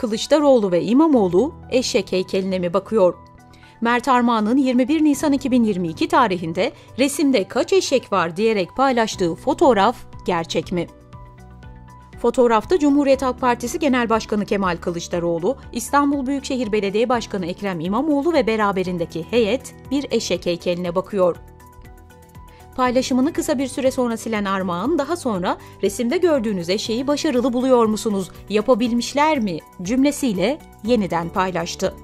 Kılıçdaroğlu ve İmamoğlu eşek heykeline mi bakıyor? Mert Armağan'ın 21 Nisan 2022 tarihinde resimde kaç eşek var diyerek paylaştığı fotoğraf gerçek mi? Fotoğrafta Cumhuriyet Halk Partisi Genel Başkanı Kemal Kılıçdaroğlu, İstanbul Büyükşehir Belediye Başkanı Ekrem İmamoğlu ve beraberindeki heyet bir eşek heykeline bakıyor. Paylaşımını kısa bir süre sonra silen Armağan daha sonra resimde gördüğünüz eşeği başarılı buluyor musunuz, yapabilmişler mi cümlesiyle yeniden paylaştı.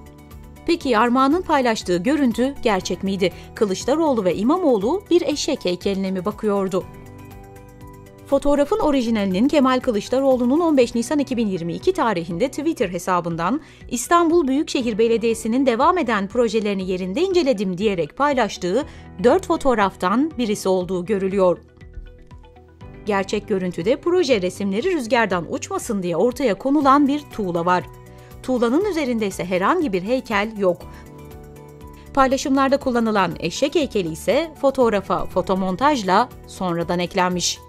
Peki Armağan'ın paylaştığı görüntü gerçek miydi? Kılıçdaroğlu ve İmamoğlu bir eşek heykeline mi bakıyordu? Fotoğrafın orijinalinin Kemal Kılıçdaroğlu'nun 15 Nisan 2022 tarihinde Twitter hesabından İstanbul Büyükşehir Belediyesi'nin devam eden projelerini yerinde inceledim diyerek paylaştığı 4 fotoğraftan birisi olduğu görülüyor. Gerçek görüntüde proje resimleri rüzgardan uçmasın diye ortaya konulan bir tuğla var. Tuğlanın üzerinde ise herhangi bir heykel yok. Paylaşımlarda kullanılan eşek heykeli ise fotoğrafa fotomontajla sonradan eklenmiş.